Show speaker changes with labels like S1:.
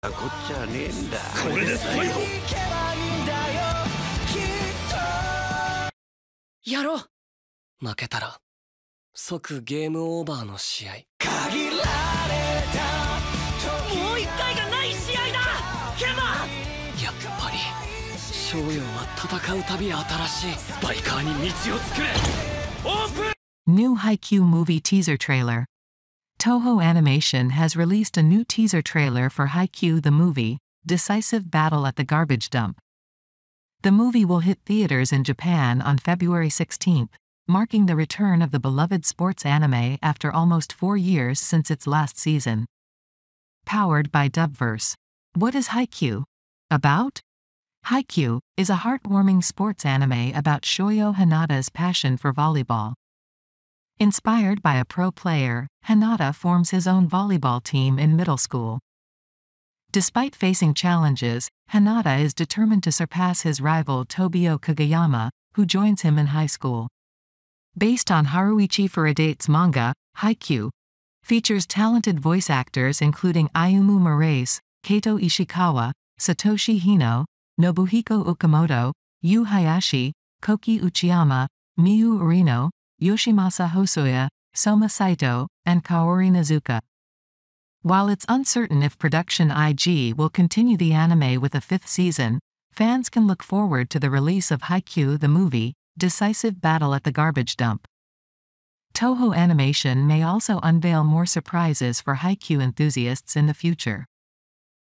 S1: こっちゃねえんだ。
S2: これで最後。
S3: やろう。負けたら即ゲームオーバーの試合。
S4: もう一回がない試合だ。ケンマ
S3: やっぱり翔陽は戦うたび新しいスパイカーに道を作れ。オープン。
S5: New Haikyuu movie teaser trailer. Toho Animation has released a new teaser trailer for Haikyuu the movie, Decisive Battle at the Garbage Dump. The movie will hit theaters in Japan on February 16th, marking the return of the beloved sports anime after almost four years since its last season. Powered by Dubverse. What is Haikyuu? About? Haikyuu is a heartwarming sports anime about Shoyo Hinata's passion for volleyball. Inspired by a pro player, Hinata forms his own volleyball team in middle school. Despite facing challenges, Hinata is determined to surpass his rival Tobio Kageyama, who joins him in high school. Based on Haruichi Furudate's manga, Haikyuu, features talented voice actors including Ayumu Marase, Kaito Ishikawa, Satoshi Hino, Nobuhiko Okamoto, Yu Hayashi, Koki Uchiyama, Miyu Irino, Yoshimasa Hosoya, Soma Saito, and Kaori Nazuka. While it's uncertain if Production IG will continue the anime with a fifth season, fans can look forward to the release of Haikyuu the movie, Decisive Battle at the Garbage Dump. Toho Animation may also unveil more surprises for Haikyuu enthusiasts in the future.